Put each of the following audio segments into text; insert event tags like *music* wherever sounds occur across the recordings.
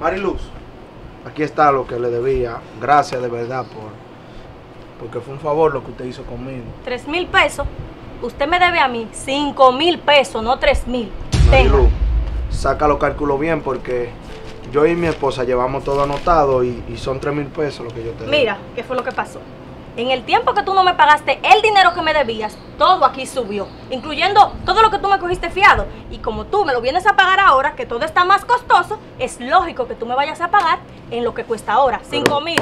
Mariluz, aquí está lo que le debía. Gracias de verdad por. Porque fue un favor lo que usted hizo conmigo. Tres mil pesos. Usted me debe a mí cinco mil pesos, no tres mil. Mariluz, saca los cálculos bien porque yo y mi esposa llevamos todo anotado y, y son tres mil pesos lo que yo te debo. Mira, ¿qué fue lo que pasó? En el tiempo que tú no me pagaste el dinero que me debías, todo aquí subió, incluyendo todo lo que tú me cogiste fiado. Y como tú me lo vienes a pagar ahora, que todo está más costoso, es lógico que tú me vayas a pagar en lo que cuesta ahora, Pero- cinco mil.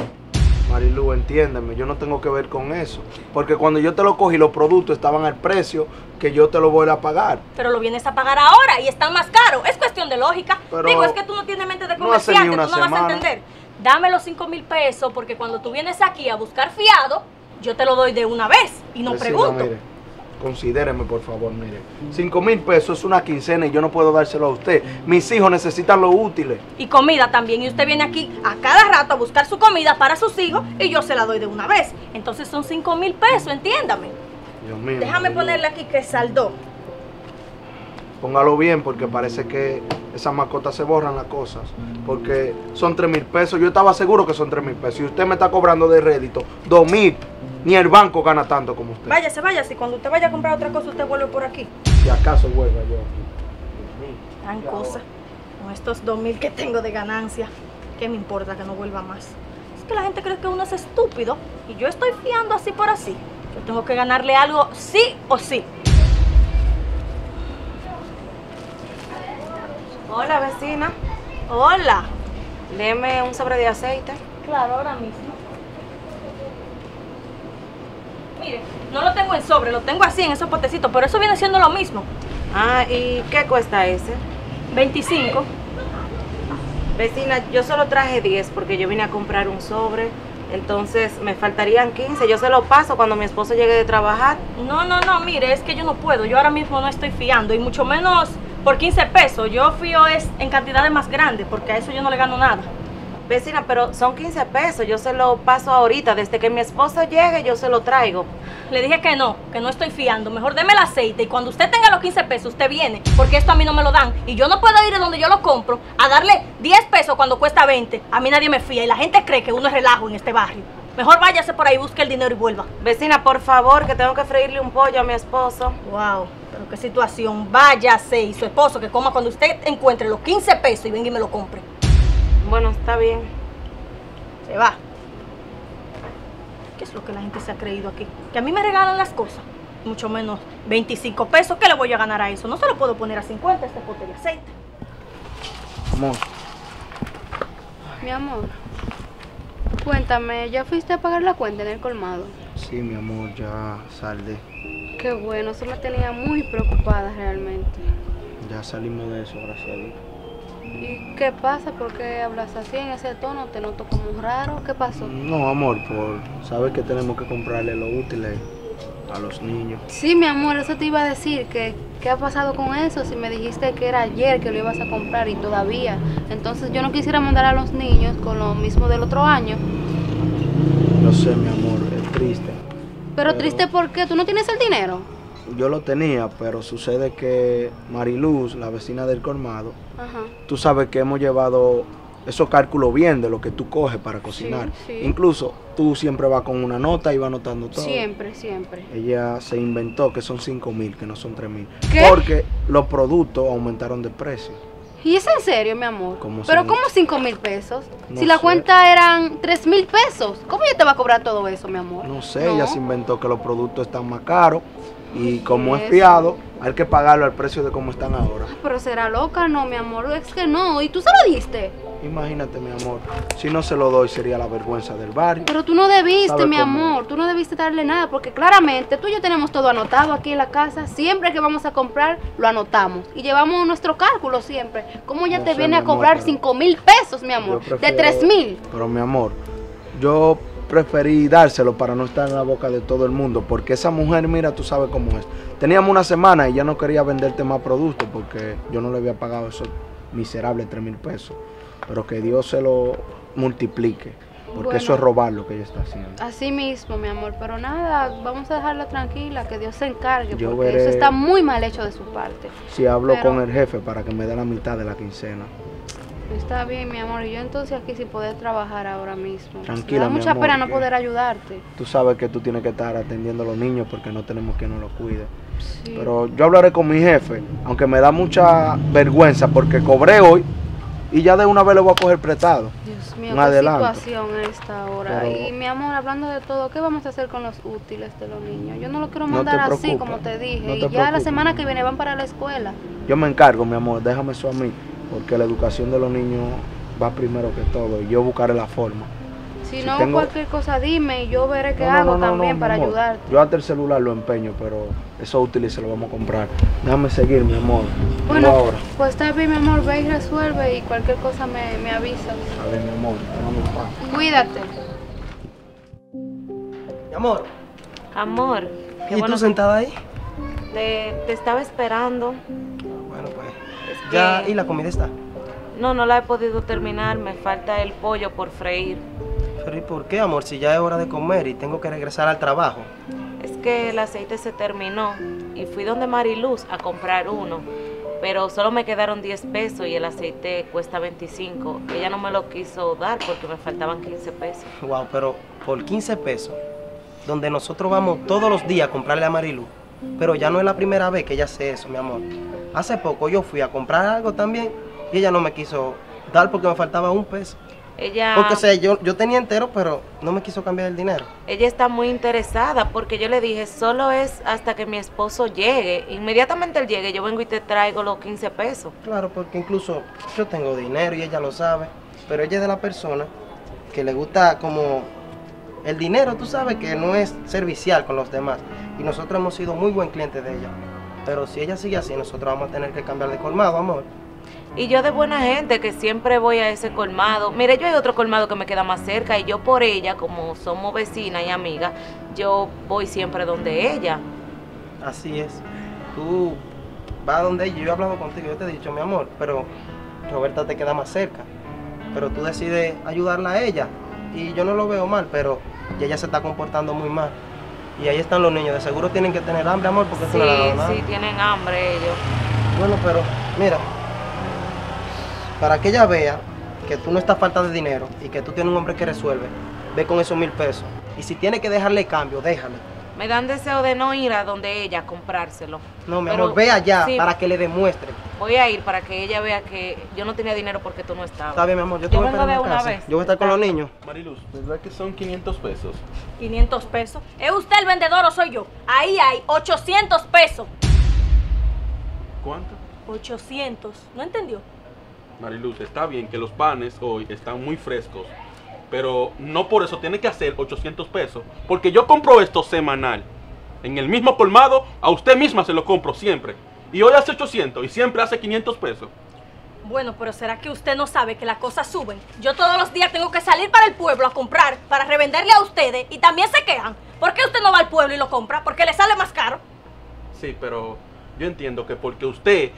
Marilu, entiéndeme, yo no tengo que ver con eso. Porque cuando yo te lo cogí, los productos estaban al precio que yo te lo voy a pagar. Pero lo vienes a pagar ahora y están más caros. Es cuestión de lógica. Pero Digo, es que tú no tienes mente de no comerciante, una tú no vas a entender. Dame los cinco mil pesos porque cuando tú vienes aquí a buscar fiado, yo te lo doy de una vez y no Vecina, pregunto. mire, considéreme, por favor, mire. Cinco mil pesos es una quincena y yo no puedo dárselo a usted. Mis hijos necesitan lo útiles. Y comida también. Y usted viene aquí a cada rato a buscar su comida para sus hijos y yo se la doy de una vez. Entonces son cinco mil pesos, entiéndame. Dios mío. Déjame ponerle aquí que saldó. Póngalo bien porque parece que esas mascotas se borran las cosas. Porque son tres mil pesos. Yo estaba seguro que son tres mil pesos. Y usted me está cobrando de rédito dos mil. Ni el banco gana tanto como usted. Váyase, váyase. Cuando usted vaya a comprar otra cosa, usted vuelve por aquí. Si acaso vuelva yo aquí. Tan cosa. Con estos dos mil que tengo de ganancia, ¿qué me importa que no vuelva más? Es que la gente cree que uno es estúpido y yo estoy fiando así por así. Yo tengo que ganarle algo sí o sí. Hola, vecina. Hola. Deme un sobre de aceite. Claro, ahora mismo. Mire, no lo tengo en sobre, lo tengo así en esos potecitos, pero eso viene siendo lo mismo. Ah, ¿y qué cuesta ese? 25. Vecina, yo solo traje 10 porque yo vine a comprar un sobre. Entonces me faltarían 15. Yo se lo paso cuando mi esposo llegue de trabajar. No, no, no, mire, es que yo no puedo. Yo ahora mismo no estoy fiando y mucho menos por 15 pesos. Yo fío es en cantidades más grandes porque a eso yo no le gano nada. Vecina, pero son 15 pesos. Yo se lo paso ahorita. Desde que mi esposo llegue, yo se lo traigo. Le dije que no, que no estoy fiando. Mejor deme el aceite y cuando usted tenga los 15 pesos, usted viene. Porque esto a mí no me lo dan. Y yo no puedo ir de donde yo lo compro a darle 10 pesos cuando cuesta 20. A mí nadie me fía y la gente cree que uno es relajo en este barrio. Mejor váyase por ahí, busque el dinero y vuelva. Vecina, por favor, que tengo que freírle un pollo a mi esposo. Wow, qué situación. Váyase y su esposo que coma cuando usted encuentre los 15 pesos y venga y me lo compre. Bueno, está bien. Se va. ¿Qué es lo que la gente se ha creído aquí? Que a mí me regalan las cosas. Mucho menos 25 pesos. ¿Qué le voy a ganar a eso? No se lo puedo poner a 50 este pote de aceite. Amor, Mi amor, cuéntame, ¿ya fuiste a pagar la cuenta en el colmado? sí, mi amor, ya saldé. Qué bueno, eso me tenía muy preocupada realmente. Ya salimos de eso, gracias a Dios. ¿Y qué pasa? ¿Por qué hablas así en ese tono? ¿Te noto como raro? ¿Qué pasó? No, amor, por saber que tenemos que comprarle lo útiles a los niños. Sí, mi amor, eso te iba a decir, que qué ha pasado con eso, si me dijiste que era ayer que lo ibas a comprar y todavía. Entonces yo no quisiera mandar a los niños con lo mismo del otro año. Yo sé, mi amor, es triste. Pero, Pero- triste porque tú no tienes el dinero. Yo lo tenía, pero sucede que Mariluz, la vecina del colmado, Ajá. tú sabes que hemos llevado esos cálculos bien de lo que tú coges para cocinar. sí. Incluso tú siempre vas con una nota y vas anotando todo. Siempre, siempre. Ella se inventó que son 5 mil, que no son 3 mil. Porque los productos aumentaron de precio. ¿Y es en serio, mi amor? ¿Cómo ¿Pero cómo 5 mil pesos? No si la sé. cuenta eran 3 mil pesos, ¿cómo ella te va a cobrar todo eso, mi amor? No sé, ella se inventó que los productos están más caros y Ay, como es fiado, hay que pagarlo al precio de cómo están ahora. Pero será loca, no, mi amor, es que no. ¿Y tú se lo diste? Imagínate, mi amor, si no se lo doy sería la vergüenza del barrio. Pero tú no debiste, ¿Sabe mi amor, tú no debiste darle nada, porque claramente tú y yo tenemos todo anotado aquí en la casa. Siempre que vamos a comprar, lo anotamos. Y llevamos nuestro cálculo siempre. ¿Cómo No te sé, viene a cobrar pero 5 mil pesos, mi amor? De prefiero- 3 mil. Pero mi amor, yo preferí dárselo para no estar en la boca de todo el mundo, porque esa mujer, mira, tú sabes cómo es. Teníamos una semana y ya no quería venderte más productos porque yo no le había pagado esos miserables 3 mil pesos. Pero que Dios se lo multiplique, porque Bueno. eso es robar lo que ella está haciendo. Así mismo, mi amor, pero nada, vamos a dejarla tranquila, que Dios se encargue, Yo porque veré- eso está muy mal hecho de su parte. Si hablo Pero- con el jefe para que me dé la mitad de la quincena. Está bien, mi amor. Y yo entonces aquí sin poder trabajar ahora mismo. Tranquila, Me da mi mucha amor, pena no poder ayudarte. Tú sabes que tú tienes que estar atendiendo a los niños porque no tenemos quien nos los cuide. Sí. Pero yo hablaré con mi jefe, aunque me da mucha vergüenza porque cobré hoy y ya de una vez le voy a coger prestado. Dios mío, qué adelanto. situación esta hora. Pero- Y mi amor, hablando de todo, ¿qué vamos a hacer con los útiles de los niños? Yo no lo quiero No mandar así como te dije. no te y ya la semana que viene van para la escuela. Yo me encargo, mi amor, déjame eso a mí, porque la educación de los niños va primero que todo y yo buscaré la forma. Si, Si no, tengo- cualquier cosa dime y yo veré qué No, hago no, no, también no, para mi amor. ayudarte. Yo hasta el celular lo empeño, pero esos útiles se los vamos a comprar. Déjame seguir, mi amor. Bueno, ahora. pues está bien, mi amor, ve y resuelve y cualquier cosa me, me avisas. A ver, mi amor, paz. Cuídate. Mi amor, Amor, qué ¿y bueno tú sentada ahí? te, te estaba esperando. Ya, que- ¿y la comida está? No, no la he podido terminar, me falta el pollo por freír. Pero ¿y por qué, amor? Si ya es hora de comer y tengo que regresar al trabajo. Es que el aceite se terminó y fui donde Mariluz a comprar uno, pero solo me quedaron 10 pesos y el aceite cuesta 25. Ella no me lo quiso dar porque me faltaban 15 pesos. Wow, pero por 15 pesos, donde nosotros vamos todos los días a comprarle a Marilu. Pero ya no es la primera vez que ella hace eso, mi amor. Hace poco yo fui a comprar algo también y ella no me quiso dar porque me faltaba un peso. Ella, Porque, o sea, yo, yo tenía entero, pero no me quiso cambiar el dinero. ella está muy interesada porque yo le dije, solo es hasta que mi esposo llegue. Inmediatamente él llegue, yo vengo y te traigo los 15 pesos. Claro, porque incluso yo tengo dinero y ella lo sabe, pero ella es de la persona que le gusta como el dinero, tú sabes que no es servicial con los demás y nosotros hemos sido muy buen cliente de ella. Pero si ella sigue así, nosotros vamos a tener que cambiar de colmado, amor. Y yo de buena gente que siempre voy a ese colmado. Mire, yo hay otro colmado que me queda más cerca y yo por ella, como somos vecinas y amigas, yo voy siempre donde ella. Así es. Tú vas donde ella, yo he hablado contigo, yo te he dicho, mi amor, pero Roberta te queda más cerca. Pero tú decides ayudarla a ella y yo no lo veo mal, pero ya ella se está comportando muy mal. Y ahí están los niños, de seguro tienen que tener hambre, amor, porque tú Sí, no sí, tienen hambre ellos. Bueno, pero mira, para que ella vea que tú no estás falta de dinero y que tú tienes un hombre que resuelve, ve con esos mil pesos. Y si tiene que dejarle cambio, déjale. Me dan deseo de no ir a donde ella a comprárselo. No, mi Pero amor, ve allá sí, para que le demuestre. Voy a ir para que ella vea que yo no tenía dinero porque tú no estabas. Está bien, mi amor, yo te Yo voy a vengo de una casa. vez. Yo voy a estar con los niños. Mariluz, ¿verdad que son 500 pesos? 500 pesos. ¿Es usted el vendedor o soy yo? Ahí hay 800 pesos. ¿Cuánto? 800. ¿No entendió? Mariluz, está bien que los panes hoy están muy frescos, pero no por eso tiene que hacer 800 pesos, porque yo compro esto semanal. En el mismo colmado, a usted misma se lo compro siempre. Y hoy hace 800 y siempre hace 500 pesos. Bueno, pero ¿será que usted no sabe que las cosas suben? Yo todos los días tengo que salir para el pueblo a comprar, para revenderle a ustedes y también se quejan. ¿Por qué usted no va al pueblo y lo compra? Porque le sale más caro. Sí, pero yo entiendo que porque usted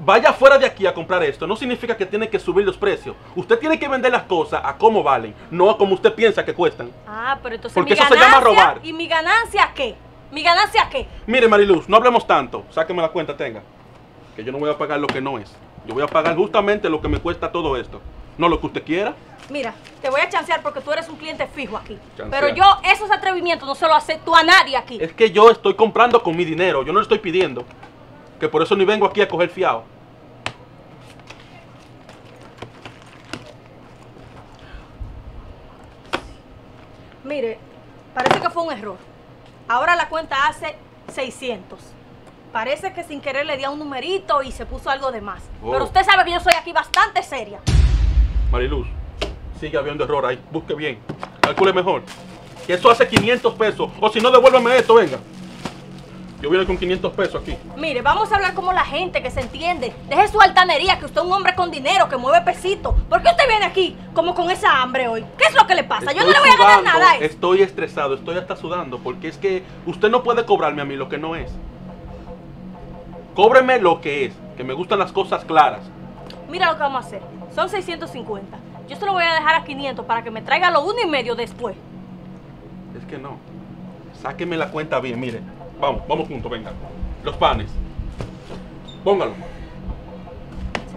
vaya fuera de aquí a comprar esto, no significa que tiene que subir los precios. Usted tiene que vender las cosas a cómo valen, no a como usted piensa que cuestan. Ah, pero entonces Porque mi eso se llama ganancia- robar. ¿Y mi ganancia qué? ¿Mi ganancia qué? Mire, Mariluz, no hablemos tanto. Sáqueme la cuenta, tenga. Que yo no voy a pagar lo que no es. Yo voy a pagar justamente lo que me cuesta todo esto. No lo que usted quiera. Mira, te voy a chancear porque tú eres un cliente fijo aquí. Chancea. Pero yo esos atrevimientos no se los acepto a nadie aquí. Es que yo estoy comprando con mi dinero. Yo no le estoy pidiendo. Que por eso ni vengo aquí a coger fiado. Mire, parece que fue un error. Ahora la cuenta hace 600. Parece que sin querer le di a un numerito y se puso algo de más. Oh. Pero usted sabe que yo soy aquí bastante seria. Mariluz, sigue habiendo error ahí. Busque bien. Calcule mejor. Que eso hace 500 pesos. O si no, devuélvame esto, venga. Yo vine con 500 pesos aquí. Mire, vamos a hablar como la gente que se entiende. Deje su altanería, que usted es un hombre con dinero, que mueve pesito. ¿Por qué usted viene aquí como con esa hambre hoy? ¿Qué es lo que le pasa? Yo no Estoy le voy a ganar nada. a. Estoy estresado, estoy hasta sudando, porque es que usted no puede cobrarme a mí lo que no es. Cóbreme lo que es, que me gustan las cosas claras. Mira lo que vamos a hacer. Son 650. Yo se lo voy a dejar a 500 para que me traiga lo uno y medio después. Es que no. Sáqueme la cuenta bien, mire. Vamos, vamos juntos, venga. Los panes. Póngalo.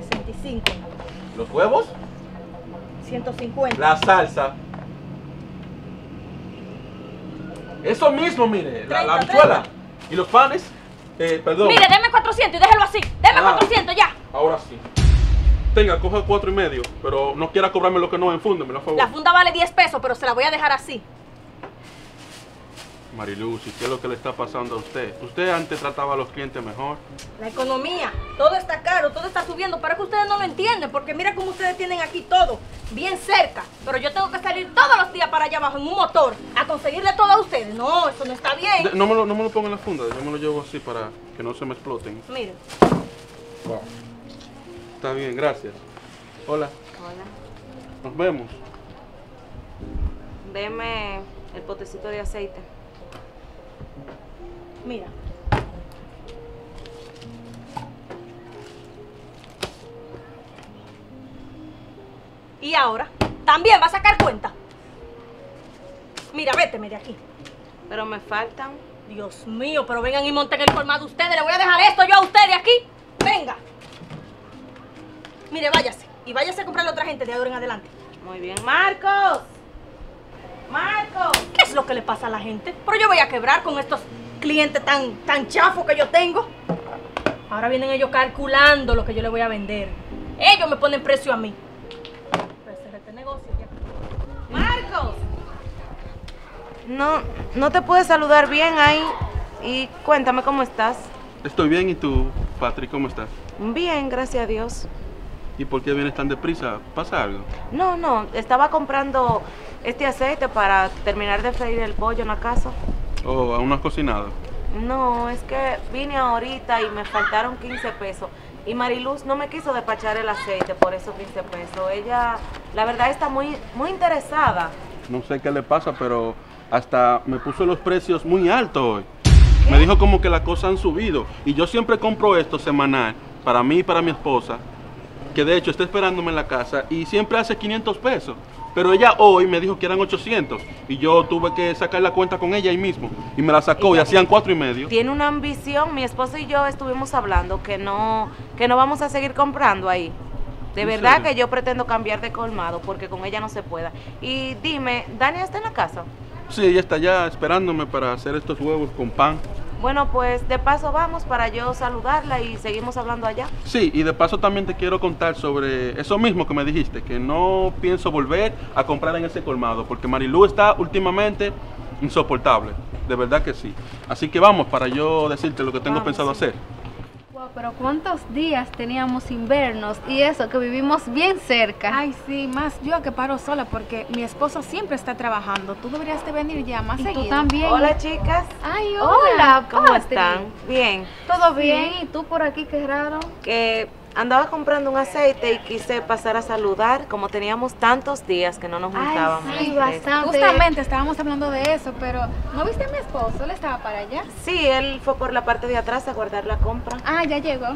65. ¿Los huevos? 150. La salsa. Eso mismo, mire, la, la 30, habichuela. ¿Y los panes? Eh, perdón. Mire, deme 400 y déjelo así. Deme Ah. 400 ya. Ahora sí. Tenga, coja cuatro y medio, pero no quiera cobrarme lo que no, enfúndemelo, a favor. La funda vale 10 pesos, pero se la voy a dejar así. Mariluz, ¿y qué es lo que le está pasando a usted? Usted antes trataba a los clientes mejor. La economía, todo está caro, todo está subiendo, pero es que ustedes no lo entienden, porque mira cómo ustedes tienen aquí todo, bien cerca, pero yo tengo que salir todos los días para allá abajo en un motor a conseguirle todo a ustedes. No, eso no está bien. De- no, me lo, no me lo ponga en la funda, yo me lo llevo así para que no se me exploten. Miren, Está bien, gracias. Hola, Hola. nos vemos. Deme el potecito de aceite. Mira. Y ahora, también va a sacar cuenta. Mira, véteme de aquí. Pero me faltan. Dios mío, pero vengan y monten el colmado ustedes. Le voy a dejar esto yo a ustedes aquí. Venga. Mire, váyase. Y váyase a comprarle a otra gente de ahora en adelante. Muy bien. Marcos. Marcos. ¿Qué es lo que le pasa a la gente? Pero yo voy a quebrar con estos clientes tan, tan chafos que yo tengo. Ahora vienen ellos calculando lo que yo le voy a vender. Ellos me ponen precio a mí. Pues este negocio ya. Marcos. No, no te puedes saludar bien ahí. Y cuéntame cómo estás. Estoy bien, ¿y tú, Patrick, cómo estás? Bien, gracias a Dios. ¿Y por qué vienes tan deprisa? ¿Pasa algo? No, no, estaba comprando este aceite para terminar de freír el pollo en la casa. ¿O aún no has cocinado? No, es que vine ahorita y me faltaron 15 pesos. Y Mariluz no me quiso despachar el aceite por esos 15 pesos. Ella, la verdad, está muy, muy interesada. No sé qué le pasa, pero hasta me puso los precios muy altos hoy. Me dijo como que las cosas han subido. Y yo siempre compro esto semanal para mí y para mi esposa, que de hecho está esperándome en la casa y siempre hace 500 pesos. Pero ella hoy me dijo que eran 800 y yo tuve que sacar la cuenta con ella ahí mismo y me la sacó y hacían cuatro y medio. Tiene una ambición, mi esposo y yo estuvimos hablando que no, que no vamos a seguir comprando ahí. De ¿En verdad serio? que yo pretendo cambiar de colmado porque con ella no se pueda. Y dime, ¿Dania está en la casa? Sí, ella está ya esperándome para hacer estos huevos con pan. Bueno, pues de paso vamos para yo saludarla y seguimos hablando allá. Sí, y de paso también te quiero contar sobre eso mismo que me dijiste, que no pienso volver a comprar en ese colmado, porque Marilú está últimamente insoportable, de verdad que sí. Así que vamos para yo decirte lo que tengo Vamos, pensado sí. hacer. Wow, pero ¿cuántos días teníamos sin vernos? Y eso, que vivimos bien cerca. Ay, sí, más yo que paro sola porque mi esposo siempre está trabajando. Tú deberías de venir ya más y seguido. tú también. Hola chicas, Ay, Hola, ¿cómo Patri. están? Bien. ¿Todo bien? ¿Y tú por aquí? Qué raro. Que andaba comprando un aceite y quise pasar a saludar, como teníamos tantos días que no nos Ay, juntábamos. sí, las tres. bastante. Justamente estábamos hablando de eso, pero ¿no viste a mi esposo? Él estaba para allá. Sí, él fue por la parte de atrás a guardar la compra. Ah, ya llegó.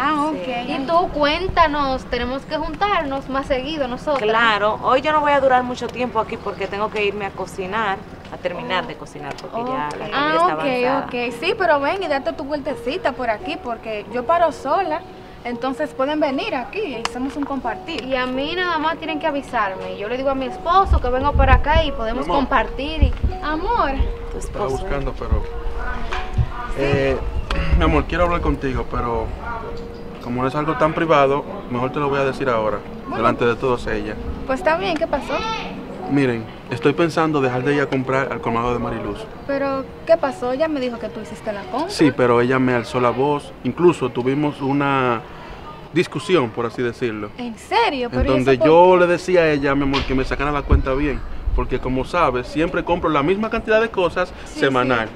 Ah, Sí. ok. Y tú cuéntanos, tenemos que juntarnos más seguido nosotros. Claro, hoy yo no voy a durar mucho tiempo aquí porque tengo que irme a cocinar, a terminar de cocinar porque ya la comida Ah, está ok, avanzada. ok. Sí, pero ven y date tu vueltecita por aquí porque yo paro sola. Entonces pueden venir aquí y hacemos un compartir. Y a mí nada más tienen que avisarme. Yo le digo a mi esposo que vengo para acá y podemos Amor. compartir. Y... Amor, Tu Estaba esposo. buscando, pero... Eh, *clears throat* mi amor, quiero hablar contigo, pero como no es algo tan privado, mejor te lo voy a decir ahora, delante de todos ella. pues está bien, ¿qué pasó? Miren, estoy pensando dejar de ir a comprar al colmado de Mariluz. Pero, ¿qué pasó? Ella me dijo que tú hiciste la compra. Sí, pero ella me alzó la voz. Incluso tuvimos una discusión, por así decirlo. ¿En serio? En Pero ¿y donde por yo le decía a ella, mi amor, que me sacara la cuenta bien. Porque como sabes, siempre compro la misma cantidad de cosas Sí, semanal.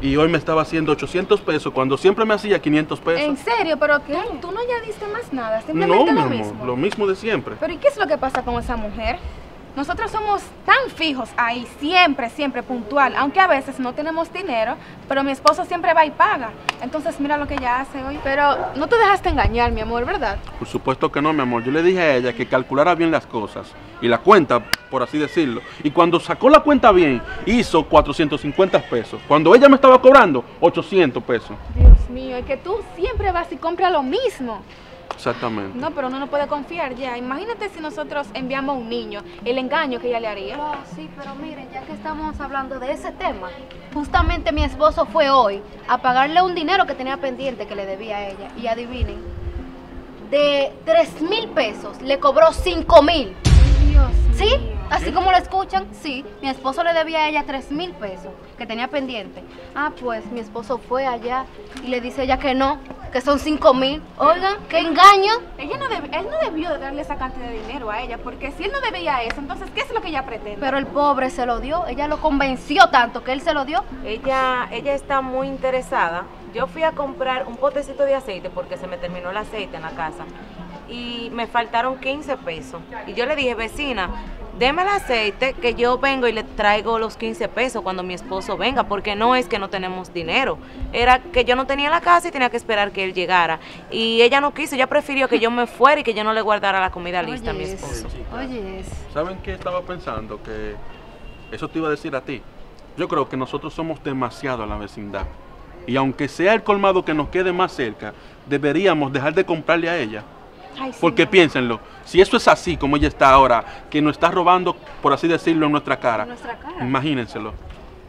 Y hoy me estaba haciendo 800 pesos cuando siempre me hacía 500 ¿En pesos. serio? Pero tú, tú no añadiste más nada, No, simplemente mi lo amor, mismo. lo mismo de siempre. Pero ¿y qué es lo que pasa con esa mujer? Nosotros somos tan fijos ahí, siempre, siempre puntual, aunque a veces no tenemos dinero, pero mi esposo siempre va y paga. Entonces mira lo que ella hace hoy. Pero no te dejaste engañar, mi amor, ¿verdad? Por supuesto que no, mi amor. Yo le dije a ella que calculara bien las cosas y la cuenta, por así decirlo. Y cuando sacó la cuenta bien, hizo 450 pesos. Cuando ella me estaba cobrando 800 pesos. Dios mío, es que tú siempre vas y compras lo mismo. Exactamente. No, pero uno no puede confiar ya. Imagínate si nosotros enviamos a un niño, el engaño que ella le haría. Oh, sí, pero miren, ya que estamos hablando de ese tema, justamente mi esposo fue hoy a pagarle un dinero que tenía pendiente que le debía a ella. Y adivinen, de 3 mil pesos le cobró 5 mil. Dios ¿Sí? mío. Así como lo escuchan, sí. Mi esposo le debía a ella 3 mil pesos que tenía pendiente. Ah, pues mi esposo fue allá y le dice ella que no, que son 5 mil. Oigan, qué engaño. Ella no deb- él no debió de darle esa cantidad de dinero a ella, porque si él no debía eso, entonces, ¿qué es lo que ella pretende? Pero el pobre se lo dio. Ella lo convenció tanto que él se lo dio. Ella, ella está muy interesada. Yo fui a comprar un potecito de aceite porque se me terminó el aceite en la casa y me faltaron 15 pesos. Y yo le dije, vecina, deme el aceite que yo vengo y le traigo los 15 pesos cuando mi esposo venga, porque no es que no tenemos dinero. Era que yo no tenía la casa y tenía que esperar que él llegara. Y ella no quiso, ella prefirió que yo me fuera y que yo no le guardara la comida lista a mi esposo. oyes. ¿Saben qué estaba pensando? Que eso te iba a decir a ti. Yo creo que nosotros somos demasiado a la vecindad. Y aunque sea el colmado que nos quede más cerca, deberíamos dejar de comprarle a ella. Ay, Porque piénsenlo, si eso es así como ella está ahora, que nos está robando, por así decirlo, en nuestra cara, En nuestra cara. imagínenselo.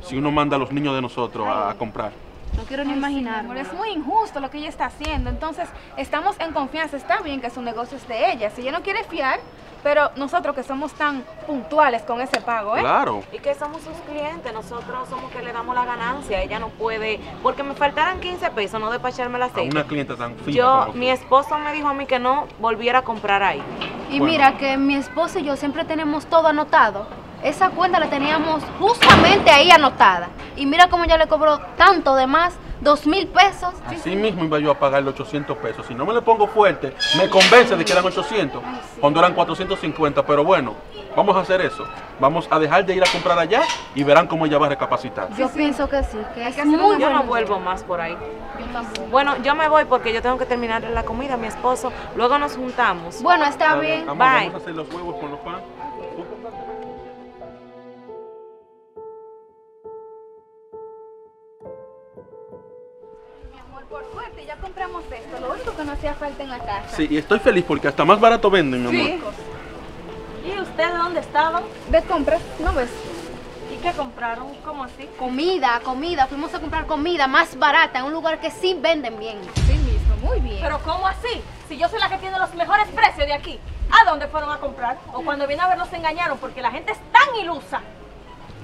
Si uno manda a los niños de nosotros a comprar. No quiero ni imaginar. es muy injusto lo que ella está haciendo. Entonces, estamos en confianza. Está bien que su negocio es de ella. Si ella no quiere fiar, pero nosotros que somos tan puntuales con ese pago, ¿eh? Claro. Y que somos sus clientes, nosotros somos que le damos la ganancia, ella no puede, porque me faltaran 15 pesos, no despacharme el A aceite. una clienta tan fina Yo, como mi esposo me dijo a mí que no volviera a comprar ahí. Y Bueno. mira que mi esposo y yo siempre tenemos todo anotado. Esa cuenta la teníamos justamente ahí anotada. Y mira cómo ya le cobró tanto de más, dos mil pesos. Así mismo iba yo a pagarle 800 pesos. Si no me le pongo fuerte, me convence de que eran 800, cuando eran 450. Pero bueno, vamos a hacer eso. Vamos a dejar de ir a comprar allá y verán cómo ella va a recapacitar. Yo pienso que sí, que es que muy hacerlo. Yo bueno. no vuelvo más por ahí. Yo tampoco. Bueno, yo me voy porque yo tengo que terminar la comida, mi esposo. Luego nos juntamos. Bueno, está bien. Vamos, Bye. vamos a hacer los huevos con los pan. Ya compramos esto. Lo único que no hacía falta en la casa. Sí, y estoy feliz porque hasta más barato venden, mi amor. Sí. ¿Y ustedes dónde estaban? De compras, ¿no ves? ¿Y qué compraron? ¿Cómo así? Comida, comida. Fuimos a comprar comida más barata en un lugar que sí venden bien. Sí mismo, muy bien. ¿Pero cómo así? Si yo soy la que tiene los mejores precios de aquí. ¿A dónde fueron a comprar? O cuando viene a ver nos engañaron porque la gente es tan ilusa.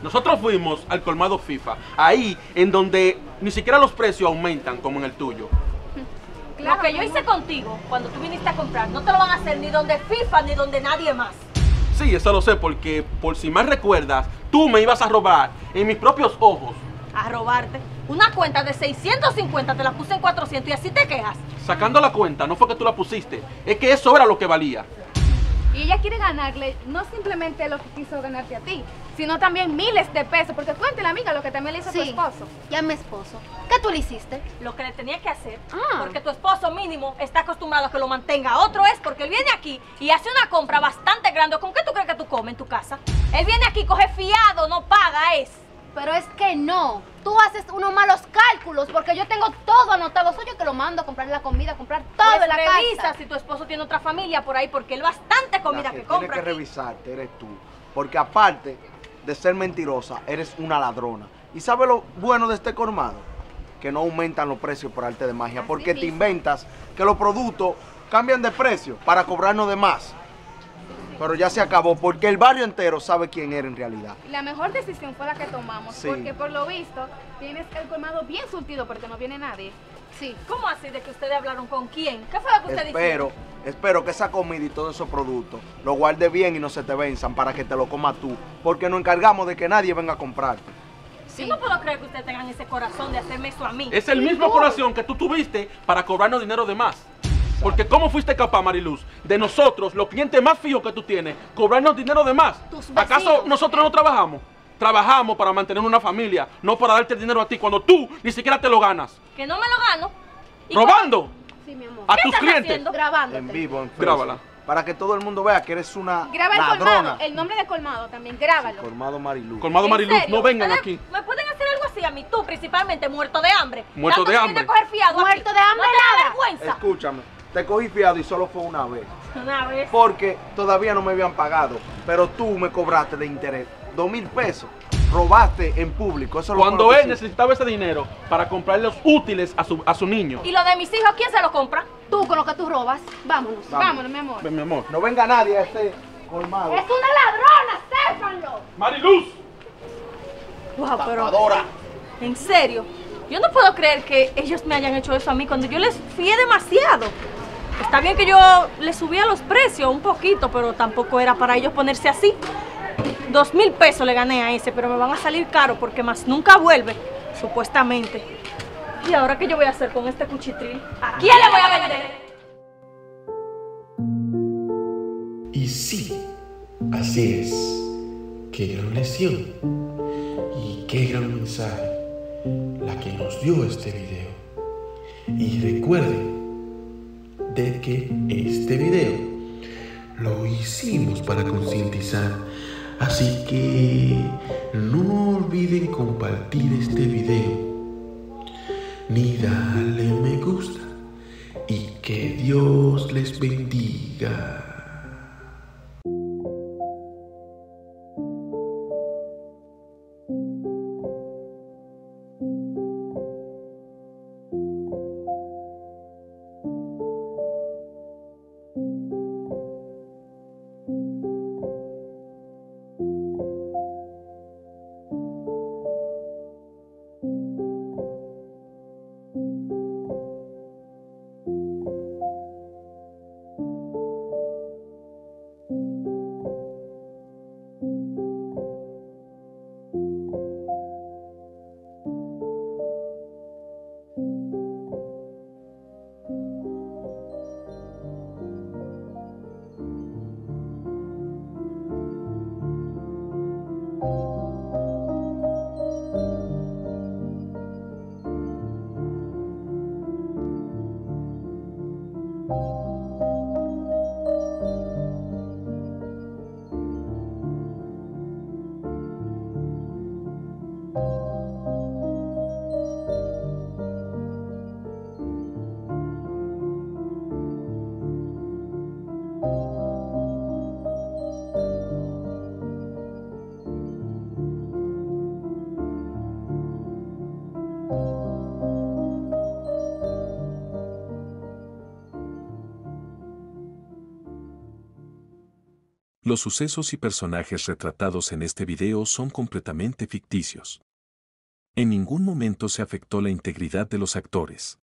Nosotros fuimos al colmado FIFA, ahí en donde ni siquiera los precios aumentan como en el tuyo. Claro, lo que yo hice contigo cuando tú viniste a comprar no te lo van a hacer ni donde FIFA ni donde nadie más. Sí, eso lo sé porque por si más recuerdas, tú me ibas a robar en mis propios ojos, A robarte. Una cuenta de 650 te la puse en 400 y así te quejas. sacando la cuenta, no fue que tú la pusiste, es que eso era lo que valía. Y ella quiere ganarle no simplemente lo que quiso ganarte a ti, sino también miles de pesos. Porque cuéntale, amiga, lo que también le hizo a tu Sí. esposo. Y a mi esposo. ¿Qué tú le hiciste? Lo que le tenía que hacer, Ah. porque tu esposo mínimo está acostumbrado a que lo mantenga. Otro es porque él viene aquí y hace una compra bastante grande. ¿Con qué tú crees que tú comes en tu casa? Él viene aquí, coge fiado, no paga, es. Pero es que no. Tú haces unos malos cálculos porque yo tengo todo anotado. Soy yo que lo mando a comprar la comida, a comprar todo Pues en la revisa casa. si tu esposo tiene otra familia por ahí, porque él bastante comida La que, que compra. tiene que aquí. revisarte eres tú. Porque aparte de ser mentirosa, eres una ladrona. ¿Y sabes lo bueno de este colmado? Que no aumentan los precios por arte de magia. Así porque te inventas que los productos cambian de precio para cobrarnos de más. Pero ya se acabó porque el barrio entero sabe quién era en realidad. La mejor decisión fue la que tomamos, Sí. porque por lo visto tienes el colmado bien surtido porque no viene nadie. Sí. ¿Cómo así de que ustedes hablaron con quién? ¿Qué fue lo que usted Espero, dijo? espero que esa comida y todos esos productos lo guardes bien y no se te venzan para que te lo comas tú. Porque nos encargamos de que nadie venga a comprarte. Yo no puedo creer que ustedes tengan ese corazón de hacerme eso a mí. Es el mismo corazón que tú tuviste para cobrarnos dinero de más. Porque ¿cómo fuiste capaz, Mariluz, de nosotros, los clientes más fijos que tú tienes, cobrarnos dinero de más? ¿Acaso nosotros no trabajamos? Trabajamos para mantener una familia, no para darte el dinero a ti cuando tú ni siquiera te lo ganas. Que no me lo gano. ¿Y ¡Robando! Sí, mi amor. A ¿Qué tus estás clientes. haciendo? Grabándote. En vivo, en. Grábala. Para que todo el mundo vea que eres una Graba el ladrona. colmado, el nombre de colmado también, grábalo. Colmado Mariluz. Colmado ¿En Mariluz, serio? no vengan ¿Ustedes aquí. ¿Me pueden hacer algo así a mí? Tú principalmente, muerto de hambre. Muerto Tanto de hambre. coger fiado aquí. Muerto de hambre, ¿No te da vergüenza? Escúchame, te cogí fiado y solo fue una vez. Una vez. Porque todavía no me habían pagado. Pero tú me cobraste de interés dos mil pesos. Robaste en público. Eso es lo Cuando él necesitaba ese dinero para comprar los útiles a su, a su niño. ¿Y lo de mis hijos quién se lo compra? Tú con lo que tú robas, vámonos. Vamos. Vámonos, mi amor. Ven, mi amor. No venga nadie a este colmado. Es una ladrona, sépanlo. Mariluz. Wow, pero. Tapadora. En serio. Yo no puedo creer que ellos me hayan hecho eso a mí cuando yo les fié demasiado. Está bien que yo les subía los precios un poquito, pero tampoco era para ellos ponerse así. Dos mil pesos le gané a ese, pero me van a salir caro porque más nunca vuelve, supuestamente. ¿Y ahora qué yo voy a hacer con este cuchitril? ¿A quién le voy a vender? Y sí, así es. Qué gran lección y qué gran mensaje la que nos dio este video. Y recuerden de que este video lo hicimos para concientizar. Así que no olviden compartir este video ni darle me gusta y que Dios les bendiga. Los sucesos y personajes retratados en este video son completamente ficticios. En ningún momento se afectó la integridad de los actores.